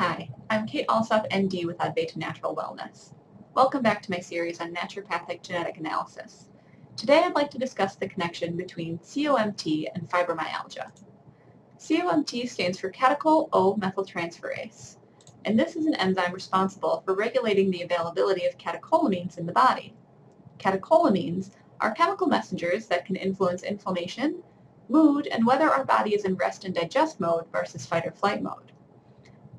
Hi, I'm Kate Alsop, ND with Advaita Natural Wellness. Welcome back to my series on naturopathic genetic analysis. Today I'd like to discuss the connection between COMT and fibromyalgia. COMT stands for catechol O-methyltransferase, and this is an enzyme responsible for regulating the availability of catecholamines in the body. Catecholamines are chemical messengers that can influence inflammation, mood, and whether our body is in rest and digest mode versus fight or flight mode.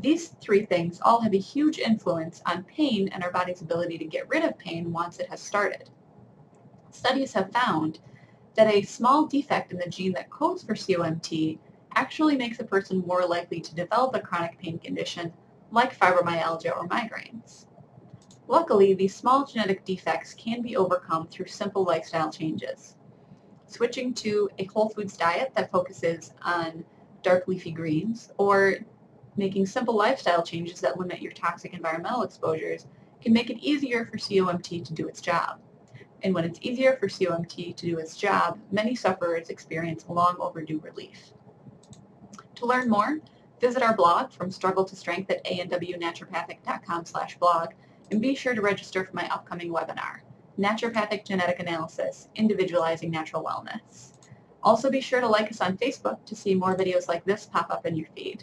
These three things all have a huge influence on pain and our body's ability to get rid of pain once it has started. Studies have found that a small defect in the gene that codes for COMT actually makes a person more likely to develop a chronic pain condition like fibromyalgia or migraines. Luckily, these small genetic defects can be overcome through simple lifestyle changes. Switching to a whole foods diet that focuses on dark leafy greens or making simple lifestyle changes that limit your toxic environmental exposures can make it easier for COMT to do its job. And when it's easier for COMT to do its job, many sufferers experience long overdue relief. To learn more, visit our blog from struggle to strength at anwnaturopathic.com slash blog and be sure to register for my upcoming webinar, Naturopathic Genetic Analysis, Individualizing Natural Wellness. Also be sure to like us on Facebook to see more videos like this pop up in your feed.